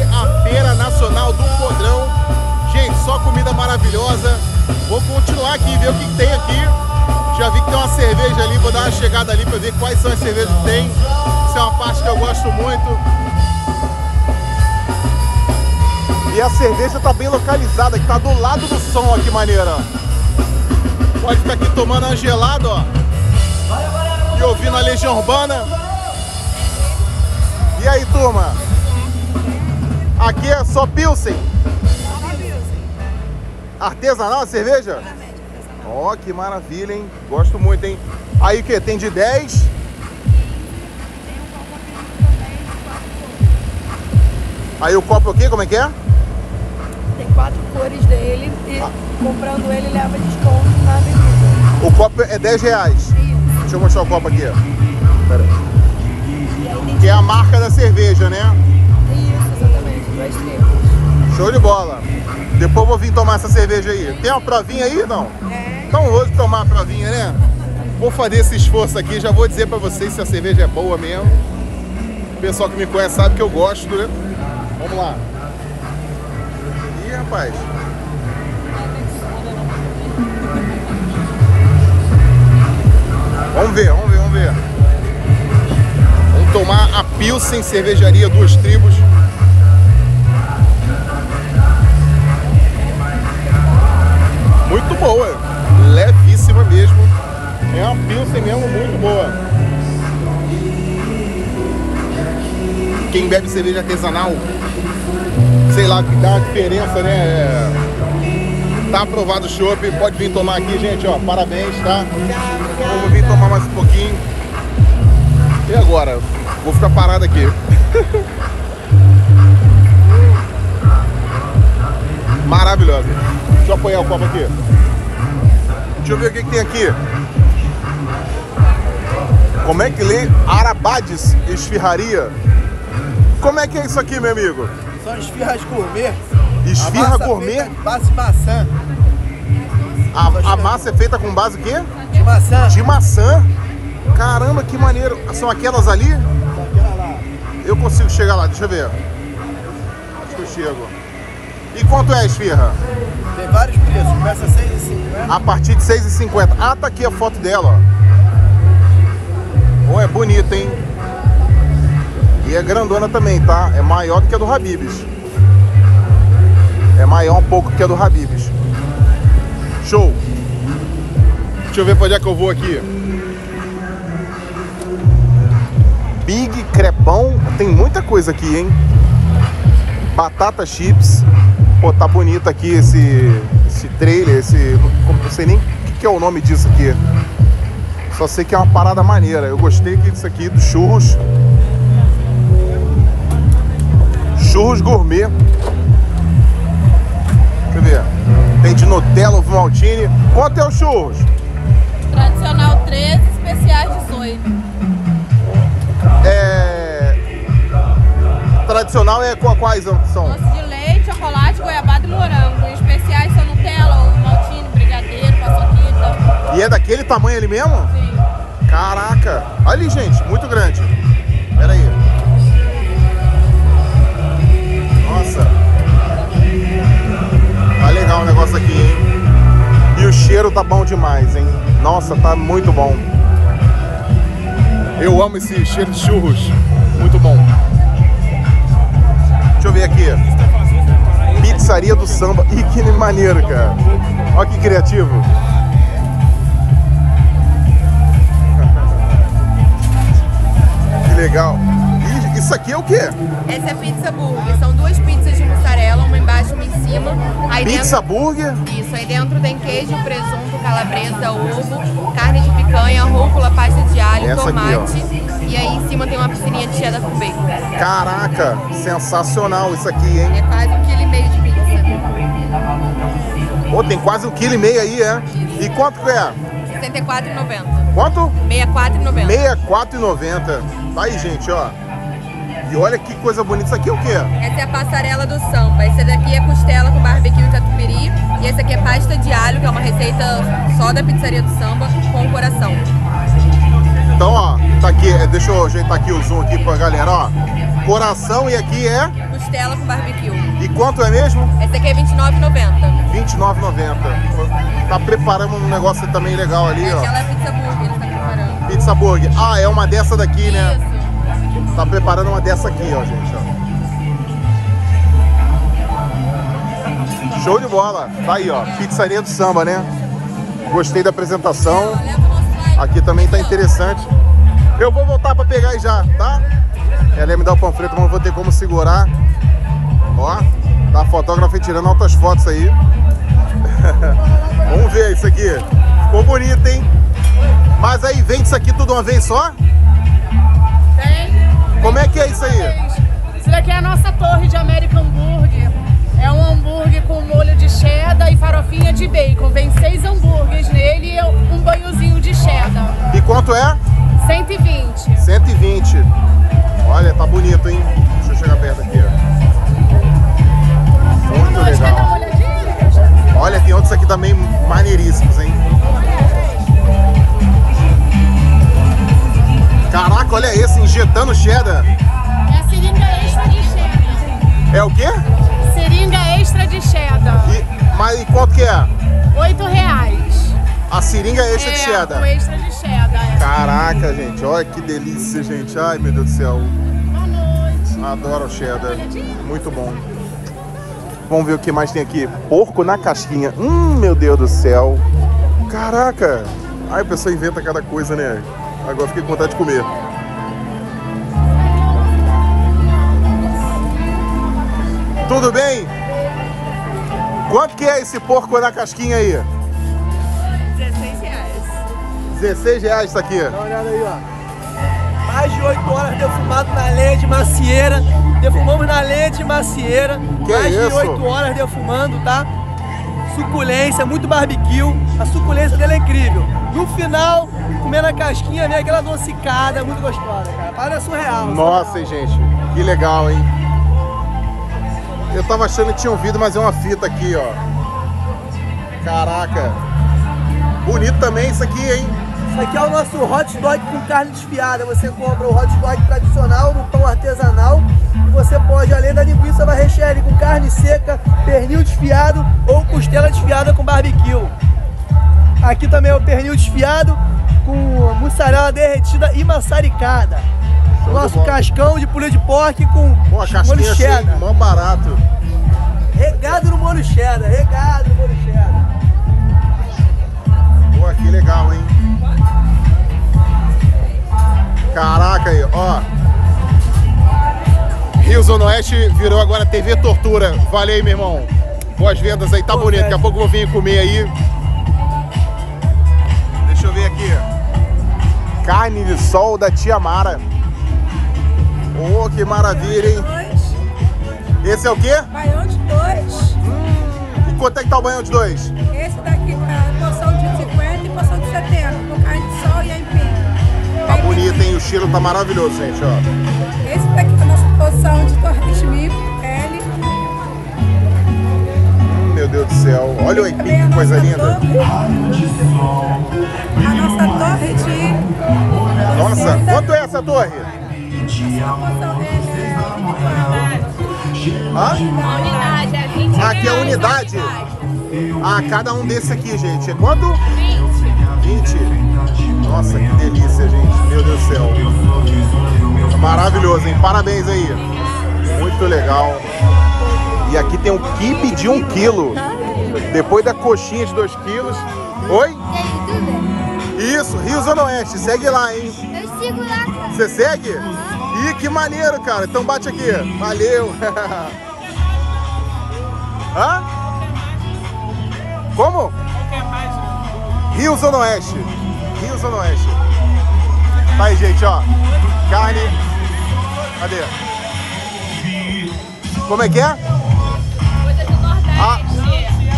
a Feira Nacional do Podrão. Gente, só comida maravilhosa. Vou continuar aqui, ver o que tem aqui. Já vi que tem uma cerveja ali, vou dar uma chegada ali para ver quais são as cervejas que tem. Isso é uma parte que eu gosto muito. E a cerveja tá bem localizada, que tá do lado do som aqui, maneira. Pode ficar aqui tomando uma gelada, ó. E ouvindo a Legião Urbana. E aí, turma? Aqui é só Pilsen? Artesanal a cerveja? Ó, oh, que maravilha, hein? Gosto muito, hein? Aí o que? Tem de 10? Aí o copo aqui, como é que é? Tem quatro cores dele e ah. comprando ele leva desconto na bebida. O copo é 10 reais? Isso. Deixa eu mostrar o copo aqui. Pera aí. Que é a marca da cerveja, né? Show de bola. Depois vou vir tomar essa cerveja aí. Tem uma provinha aí, não? É. Então hoje tomar a provinha, né? Vou fazer esse esforço aqui, já vou dizer pra vocês se a cerveja é boa mesmo. O pessoal que me conhece sabe que eu gosto, né? Vamos lá. Ih, rapaz. Vamos ver, vamos ver, vamos ver. Vamos tomar a Pilsen Cervejaria Duas Tribos. Muito boa, levíssima mesmo. É uma Pilsen mesmo muito boa. Quem bebe cerveja artesanal sei lá, que dá uma diferença, né? É... Tá aprovado o chopp, pode vir tomar aqui, gente, ó, parabéns, tá? Vamos vir tomar mais um pouquinho. E agora? Vou ficar parado aqui. Maravilhosa. Deixa eu apoiar o copo aqui. Deixa eu ver o que, que tem aqui. Como é que lê Arabades Esfirraria? Como é que é isso aqui, meu amigo? São esfirras gourmet. Esfirra gourmet? Base de maçã. A, a massa é feita com base o quê? De maçã. De maçã? Caramba, que maneiro. São aquelas ali? São aquelas lá. Eu consigo chegar lá, deixa eu ver. Acho que eu chego. E quanto é a esfirra? Tem vários preços, começa a 6,50. A partir de 6,50. Ah, tá aqui a foto dela, ó. Oh, é bonita, hein? E é grandona também, tá? É maior do que a do Habibs. É maior um pouco que a do Habibs. Show! Deixa eu ver pra onde é que eu vou aqui. Big Crepão. Tem muita coisa aqui, hein? Batata chips. Pô, tá bonito aqui esse, esse trailer, esse... Não sei nem o que é o nome disso aqui. Só sei que é uma parada maneira. Eu gostei disso aqui, dos churros. Churros gourmet. Deixa eu ver. Tem de Nutella, ovo maltine. Quanto é o churros? Tradicional 13, especiais 18. É... Tradicional é quais são? De leite, chocolate, goiabada e morango. E especiais são Nutella, ovo maltine, brigadeiro, paçoquita. E é daquele tamanho ali mesmo? Sim. Caraca. Ali, gente, muito grande. Pera aí. Nossa. Tá legal o negócio aqui, hein? E o cheiro tá bom demais, hein? Nossa, tá muito bom. Eu amo esse cheiro de churros. Muito bom. Deixa eu ver aqui. Pizzaria do samba. Ih, que maneiro, cara. Olha que criativo. Que legal. Isso aqui é o quê? Essa é pizza burger. São duas pizzas de mussarela, uma embaixo e uma em cima. Aí pizza dentro... burger? Isso. Aí dentro tem queijo, presunto, calabresa, ovo, carne de picanha, rúcula, pasta de alho, Essa tomate. Aqui, e aí em cima tem uma piscininha de cheddar com bacon. Caraca, sensacional isso aqui, hein? É quase um quilo e meio de pizza. Pô, tem quase um quilo e meio aí, é? E quanto que é? R$ 64,90. Quanto? R$ 64,90. R$ 64,90. Tá aí, gente, ó. E olha que coisa bonita. Isso aqui é o quê? Essa é a passarela do samba. Esse daqui é costela com barbecue e catupiry. E esse aqui é pasta de alho, que é uma receita só da pizzaria do samba, com coração. Então, ó, tá aqui, é, deixa eu ajeitar aqui o zoom aqui pra galera, ó. Coração e aqui é. Costela com barbecue. E quanto é mesmo? Esse aqui é R$29,90. R$29,90. Tá preparando um negócio também legal ali, ó. Aquela é pizza burger, ele tá preparando. Pizza Burger. Ah, é uma dessa daqui, né? Tá preparando uma dessa aqui, ó, gente, ó. Show de bola. Tá aí, ó. Pizzaria do samba, né? Gostei da apresentação. Aqui também tá interessante. Eu vou voltar pra pegar aí já, tá? Ela ia me dar o panfleto, mas não vou ter como segurar. Ó, tá a fotógrafa tirando altas fotos aí. Vamos ver isso aqui. Ficou bonito, hein? Mas aí, vende isso aqui tudo uma vez só? Como é que é isso aí? Isso daqui é a nossa torre de American Burger. É um hambúrguer com molho de cheddar e farofinha de bacon. Vem seis hambúrgueres nele e um banhozinho de cheddar. E quanto é? 120. 120. Olha, tá bonito, hein? Deixa eu chegar perto aqui. Muito legal. Olha, tem outros aqui também maneiríssimos, hein? Caraca, olha esse, injetando cheddar. É a seringa extra de cheddar. É o quê? Seringa extra de cheddar. E, mas e quanto que é? 8 reais. A seringa extra de é, cheddar. o extra de cheddar. É. Caraca, gente, olha que delícia, gente. Ai, meu Deus do céu. Boa noite. Adoro o cheddar. Muito bom. Vamos ver o que mais tem aqui. Porco na casquinha. Hum, meu Deus do céu. Caraca. Ai, a pessoa inventa cada coisa, né? Agora fiquei com vontade de comer. Tudo bem? Quanto que é esse porco na casquinha aí? 16 reais. 16 reais isso aqui. Dá uma olhada aí, ó. Mais de 8 horas defumado na lenha de macieira. Defumamos na lenha de macieira. Que Mais isso? de 8 horas defumando, tá? Suculência, muito barbecue. A suculência dele é incrível. No final, comendo a casquinha, vem aquela adocicada, muito gostosa, cara. Parada é surreal. Nossa, hein, gente. Que legal, hein? Eu tava achando que tinha vidro, mas é uma fita aqui, ó. Caraca. Bonito também isso aqui, hein? Isso aqui é o nosso hot dog com carne desfiada. Você compra o hot dog tradicional no pão artesanal carne seca, pernil desfiado ou costela desfiada com barbecue. Aqui também é o pernil desfiado com mussarela derretida e maçaricada. Show Nosso cascão de purê de porco com Pô, molho achei cheddar. mó barato. Regado no molho cheddar, regado no molho cheddar. Pô, que legal, hein? Caraca aí, ó. Rio Zona Oeste virou agora TV Tortura. Valeu aí, meu irmão. Boas vendas aí, tá Pô, bonito. Daqui a pouco eu vou vir comer aí. Deixa eu ver aqui. Carne de sol da Tia Mara. Ô, que maravilha, hein? Esse é o quê? Baião de dois. E quanto é que tá o banhão de dois? Esse daqui tá porção de 50 e porção de 70, com carne de sol e aipim. Tá bonito, hein? O cheiro tá maravilhoso, gente, ó. Esse daqui é a porção de torre de milho, pele. Hum, meu Deus do céu. Olha o aipim, que coisa linda. torre. A nossa torre de... Nossa, quanto é essa torre? A porção dele é Hã? A unidade é 20 Aqui é a reais, unidade. Ah, cada um desse aqui, gente. É quanto? 20. Parabéns aí. Muito legal. E aqui tem um kibe de 1 um quilo. Depois da coxinha de 2 quilos. Oi? Isso, Rio Zona Oeste. Segue lá, hein? Eu sigo lá, cara. Você segue? Ih, que maneiro, cara. Então bate aqui. Valeu. Hã? Como? Rio Zona Oeste. Rio Zona Oeste. Tá aí, gente, ó. Carne. Cadê? Como é que é? Coisa do Nordeste.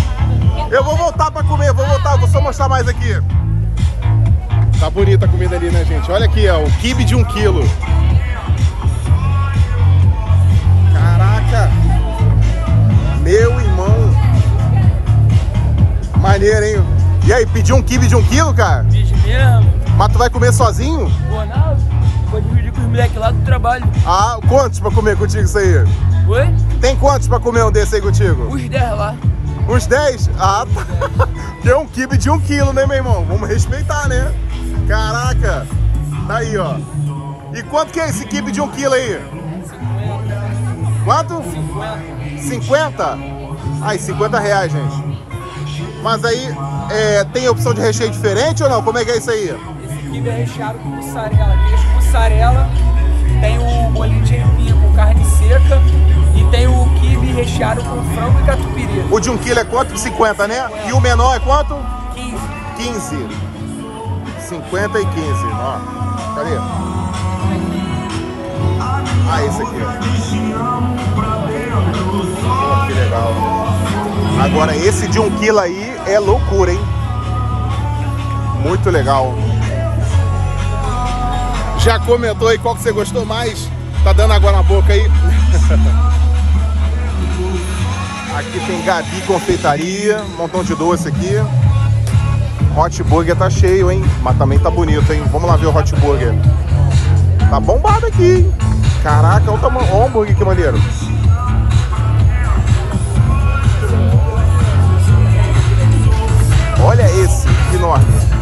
Eu vou voltar pra comer, vou voltar, vou só mostrar mais aqui. Tá bonita a comida ali, né, gente? Olha aqui, ó, o kibe de um quilo. Caraca! Meu irmão! Maneiro, hein? E aí, pediu um kibe de um quilo, cara? Pedi mesmo. Mas tu vai comer sozinho? Pô, não, vou moleques lá do trabalho. Ah, quantos pra comer contigo isso aí? Oi? Tem quantos pra comer um desse aí contigo? Os 10 lá. Uns 10? Ah, tá. Que é um kibe de um quilo, né, meu irmão? Vamos respeitar, né? Caraca! Tá aí, ó. E quanto que é esse kibe de um quilo aí? Quanto? 50. Ai, 50 reais, gente. Mas aí, é, tem opção de recheio diferente ou não? Como é que é isso aí? Esse kibe é recheado com mussarela. Queijo mussarela. Tem o bolinho de empim com carne seca. E tem o kibe recheado com frango e catupiry. O de um quilo é quanto? 50, né? E o menor é quanto? 15. 15. 50 e 15, ó. Cadê? Ah, esse aqui, ó. Que legal. Agora, esse de um quilo aí é loucura, hein? Muito legal. Já comentou aí qual que você gostou mais? Tá dando água na boca aí? Aqui tem Gabi Confeitaria, um montão de doce aqui. Hot Burger tá cheio, hein? Mas também tá bonito, hein? Vamos lá ver o Hot Burger. Tá bombado aqui, hein? Caraca, olha o tamanho. Hambúrguer, que maneiro. Olha esse, enorme.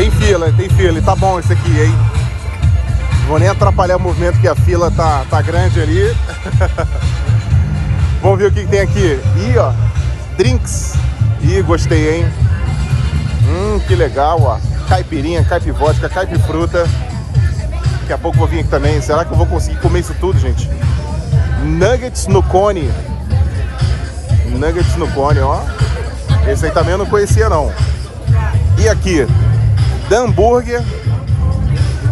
Tem fila, tem fila. E tá bom esse aqui, hein? Vou nem atrapalhar o movimento que a fila tá, tá grande ali. Vamos ver o que, que tem aqui. Ih, ó. Drinks. Ih, gostei, hein? Hum, que legal, ó. Caipirinha, caipivótica, caipifruta. Daqui a pouco vou vir aqui também. Será que eu vou conseguir comer isso tudo, gente? Nuggets no cone. Nuggets no cone, ó. Esse aí também eu não conhecia, não. E aqui? Da hambúrguer.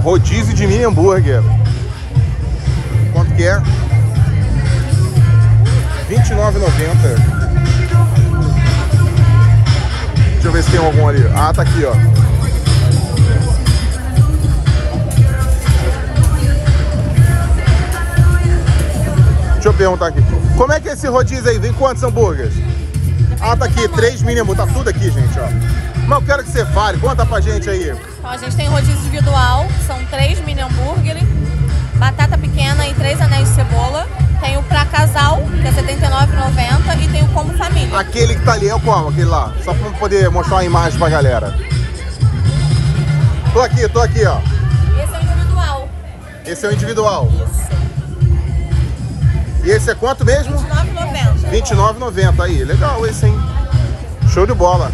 Rodízio de mini hambúrguer. Quanto que é? R$29,90. Deixa eu ver se tem algum ali. Ah, tá aqui, ó. Deixa eu perguntar aqui. Como é que é esse rodízio aí? Vem quantos hambúrgueres? Ah, tá aqui. Três mini hambúrguer. Tá tudo aqui, gente, ó. Mas eu quero que você fale. Conta pra gente aí. Então a gente tem rodízio individual, são três mini hambúrguer, batata pequena e três anéis de cebola. Tem o pra casal, que é R$ 79,90 e tem o como família. Aquele que tá ali é o qual? Aquele lá. Só pra poder mostrar uma imagem pra galera. Tô aqui, tô aqui, ó. Esse é o individual, Esse é o individual. E esse é quanto mesmo? R$ 29,90. R$29,90 aí. Legal esse, hein? Show de bola.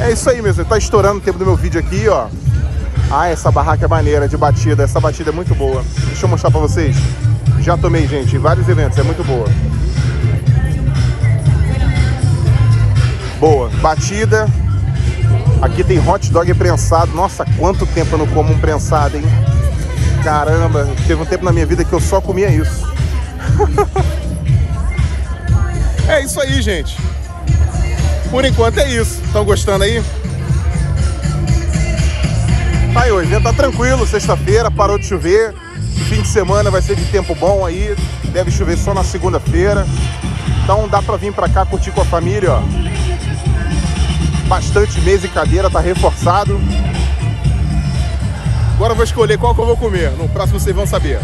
É isso aí mesmo. Tá estourando o tempo do meu vídeo aqui, ó. Ah, essa barraca é maneira de batida. Essa batida é muito boa. Deixa eu mostrar pra vocês. Já tomei, gente, em vários eventos. É muito boa. Boa. Batida. Aqui tem hot dog prensado. Nossa, quanto tempo eu não como um prensado, hein? Caramba, teve um tempo na minha vida que eu só comia isso. é isso aí, gente. Por enquanto é isso. Estão gostando aí? Aí, o evento tá tranquilo, sexta-feira, parou de chover. Fim de semana vai ser de tempo bom aí. Deve chover só na segunda-feira. Então dá pra vir pra cá curtir com a família, ó. Bastante mesa e cadeira, tá reforçado. Agora eu vou escolher qual que eu vou comer. No próximo vocês vão saber.